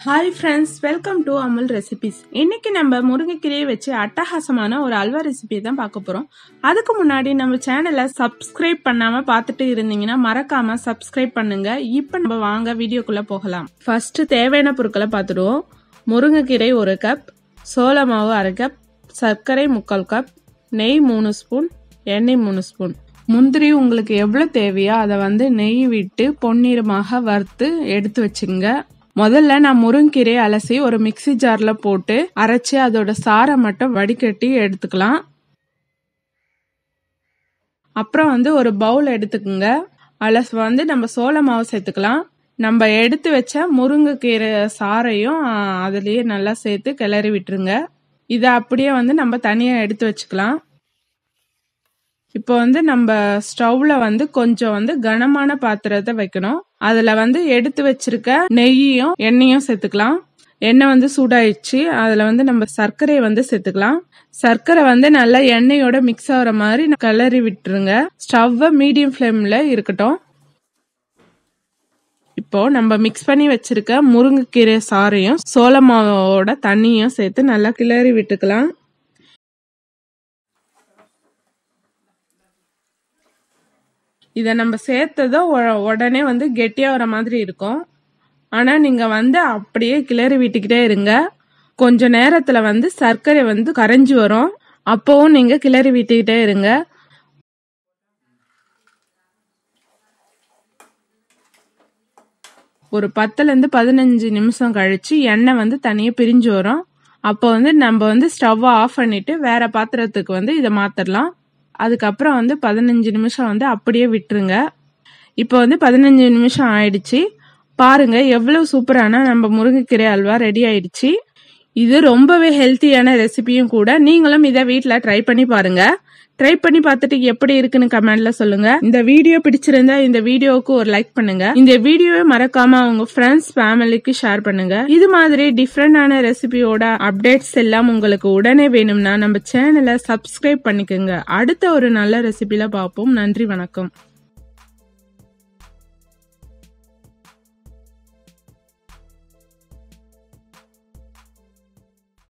Hi friends welcome to Amul recipes இன்னைக்கு நம்ம முருங்கைக்கீரையை வச்சு அட்டகாசமான ஒரு அல்வா ரெசிபியை தான் பார்க்க போகிறோம் அதுக்கு முன்னாடி நம்ம சேனலை சப்ஸ்கிரைப் பண்ணாமல் பார்த்துட்டு இருந்தீங்கன்னா மறக்காம சப்ஸ்கிரைப் பண்ணுங்க. இப்போ நம்ம வாங்க வீடியோக்குள்ளே போகலாம். ஃபர்ஸ்ட் தேவையான பொருட்களை பார்த்துடுவோம். முருங்கைக்கீரை ஒரு கப் சோள மாவு அரை கப் சர்க்கரை முக்கால் கப் நெய் மூணு ஸ்பூன் எண்ணெய் மூணு ஸ்பூன் முந்திரி உங்களுக்கு எவ்வளோ தேவையோ அதை வந்து நெய் விட்டு பொன்னிறமாக வறுத்து எடுத்து வச்சுங்க முதல்ல நான் முருங்கீரையை அலசி ஒரு மிக்சி ஜார்ல போட்டு அரைச்சி அதோட சாரை மட்டும் வடிகட்டி எடுத்துக்கலாம். அப்புறம் வந்து ஒரு பவுல் எடுத்துக்குங்க. அலசு வந்து நம்ம சோள மாவு சேர்த்துக்கலாம். நம்ம எடுத்து வச்ச முருங்கைக்கீரை சாறையும் அதுலேயே நல்லா சேர்த்து கிளறி விட்டுருங்க. இதை அப்படியே வந்து நம்ம தனியாக எடுத்து வச்சுக்கலாம். இப்போ வந்து நம்ம ஸ்டவ்வில் வந்து கொஞ்சம் வந்து கனமான பாத்திரத்தை வைக்கணும். அதுல வந்து எடுத்து வச்சிருக்க நெய்யையும் எண்ணெயும் சேர்த்துக்கலாம். எண்ணெய் வந்து சூடாயிடுச்சு. அதுல வந்து நம்ம சர்க்கரையை வந்து சேர்த்துக்கலாம். சர்க்கரை வந்து நல்லா எண்ணெயோட மிக்ஸ் ஆகிற மாதிரி கிளறி விட்டுருங்க. ஸ்டவ்வை மீடியம் ஃப்ளேம்ல இருக்கட்டும். இப்போ நம்ம மிக்ஸ் பண்ணி வச்சிருக்க முருங்கைக்கீரை சாறையும் சோள மாவோட தண்ணியும் சேர்த்து நல்லா கிளறி விட்டுக்கலாம். இதை நம்ம சேர்த்ததும் உடனே வந்து கெட்டியாக வர மாதிரி இருக்கும். ஆனால் நீங்கள் வந்து அப்படியே கிளறி விட்டுக்கிட்டே இருங்க. கொஞ்ச நேரத்தில் வந்து சர்க்கரை வந்து கரைஞ்சி வரும். அப்போவும் நீங்கள் கிளறி விட்டுக்கிட்டே இருங்க. ஒரு பத்துலேருந்து பதினஞ்சு நிமிஷம் கழித்து எண்ணெய் வந்து தனியாக பிரிஞ்சு வரும். அப்போ வந்து நம்ம வந்து ஸ்டவ்வை ஆஃப் பண்ணிவிட்டு வேறு பாத்திரத்துக்கு வந்து இதை மாற்றிடலாம் அதுக்கப்புறம் வந்து பதினஞ்சு நிமிஷம் வந்து அப்படியே விட்டுருங்க. இப்போ வந்து பதினஞ்சு நிமிஷம் ஆயிடுச்சு. பாருங்க எவ்வளவு சூப்பரான நம்ம முருங்கைக்கீரை அல்வா ரெடி ஆயிடுச்சு. இது ரொம்பவே ஹெல்த்தியான ரெசிபியும் கூட. நீங்களும் இதை வீட்டில் ட்ரை பண்ணி பாருங்க. ட்ரை பண்ணி பார்த்துட்டு எப்படி இருக்குன்னு கமெண்ட்ல சொல்லுங்க. இந்த வீடியோ பிடிச்சிருந்தா இந்த வீடியோவுக்கு ஒரு லைக் பண்ணுங்க. இந்த வீடியோவை மறக்காம உங்க ஃப்ரெண்ட்ஸ் ஃபேமிலிக்கு ஷேர் பண்ணுங்க. இது மாதிரி டிஃப்ரெண்டான ரெசிபியோட அப்டேட்ஸ் எல்லாம் உங்களுக்கு உடனே வேணும்னா நம்ம சேனலை சப்ஸ்கிரைப் பண்ணிக்கோங்க. அடுத்த ஒரு நல்ல ரெசிபியில பார்ப்போம். நன்றி வணக்கம்.